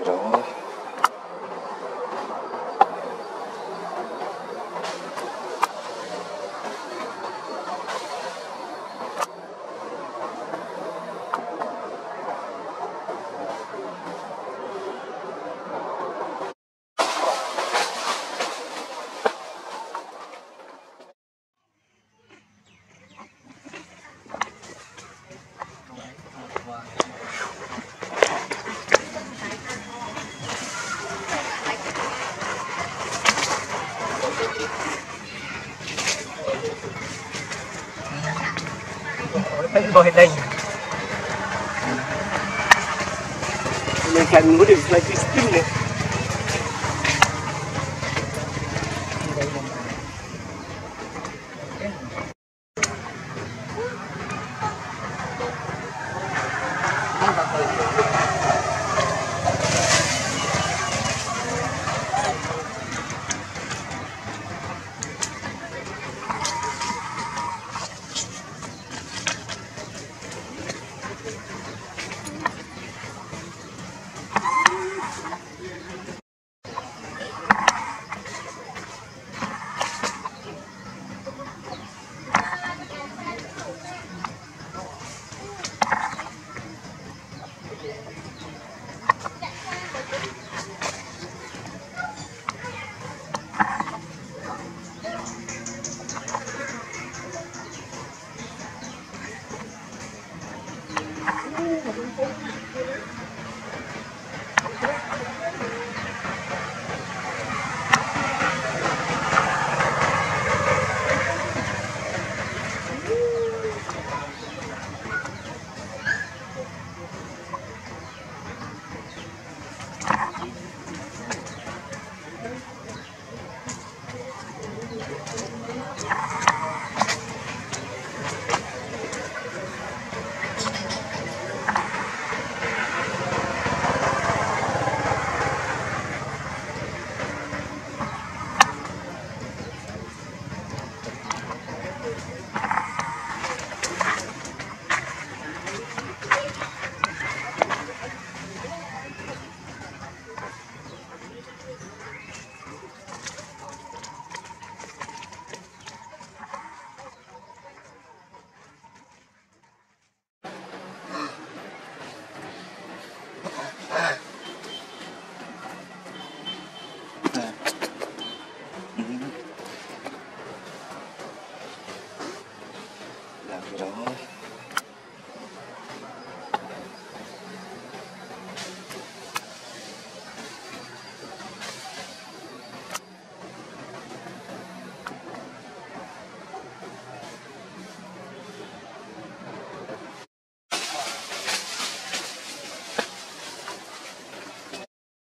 이런 Ay, bakit na yun? May kan mo din, like this thing eh. I'm talking.